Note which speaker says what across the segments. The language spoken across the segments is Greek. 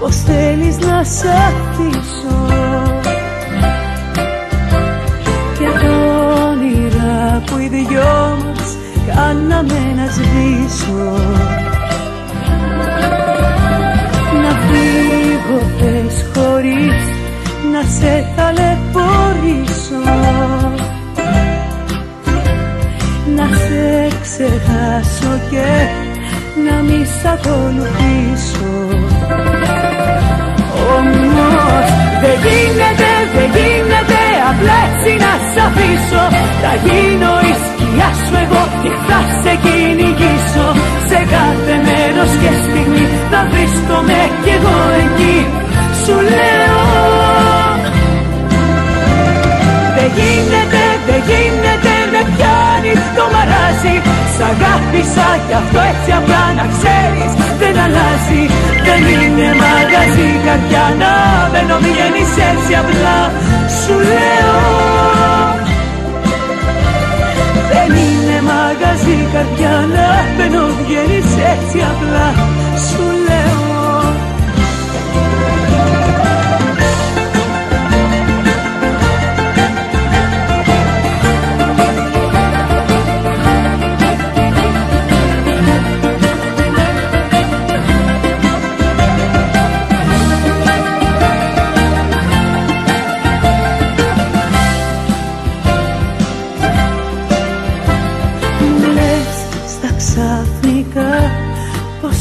Speaker 1: πως θέλεις να σ' αφήσω; Και τα όνειρα που οι δυο μας κάναμε να σβήσω. Να φύγω θες χωρίς να σε ταλαιπωρήσω. Να σε ξεχάσω και να μη σ' Θα γίνω η σκιά σου εγώ και θα σε κυνηγήσω. Σε κάθε μέρος και στιγμή θα βρίσκομαι κι εγώ εκεί. Σου λέω Δεν γίνεται, δεν γίνεται με πιάνει το μαράζι. Σ' αγάπησα κι αυτό έτσι απλά να ξέρεις δεν αλλάζει. Δεν είναι μαγαζί καρδιά να μπαίνω βγαίνεις έτσι απλά. Σου λέω μαγαζί καρδιά να μπαίνω βγαίνεις έτσι απλά. Σου λέω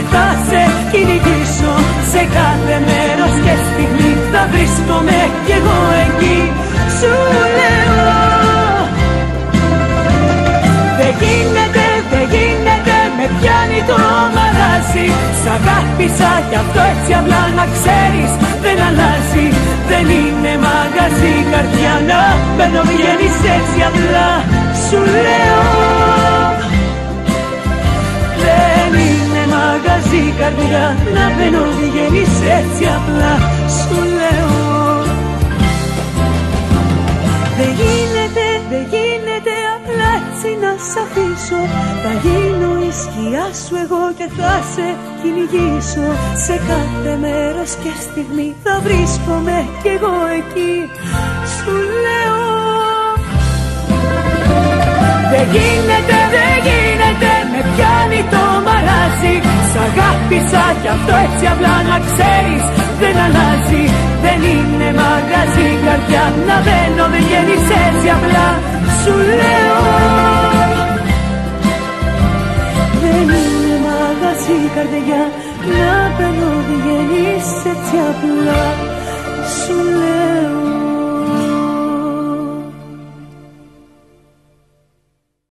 Speaker 1: και θα σε κυνηγήσω Σε κάθε μέρος και στιγμή. Θα βρίσκομαι κι εγώ εκεί Σου λέω. Δεν γίνεται, δεν γίνεται, με πιάνει το μαράζι Σ' αγάπησα κι αυτό έτσι απλά να ξέρεις. Δεν αλλάζει Δεν είναι μαγαζί. Καρδιά να μπαίνω βγαίνεις έτσι απλά. Σου λέω μαγαζί καρδιά να μπαίνω βγαίνεις έτσι απλά Σου λέω. Δεν γίνεται, δεν γίνεται έτσι να σ' αφήσω. Θα γίνω η σκιά σου εγώ και θα σε κυνηγήσω. Σε κάθε μέρος και στιγμή θα βρίσκομαι κι εγώ εκεί. Σου λέω. Δεν γίνεται, δεν γίνεται, αγάπησα κι αυτό έτσι απλά να ξέρεις. Δεν αλλάζει Δεν είναι μαγαζί. Καρδιά να μπαίνω δεν βγαίνεις έτσι απλά σου λέω. Δεν είναι μαγαζί καρδιά να μπαίνω βγαίνεις έτσι απλά Σου λέω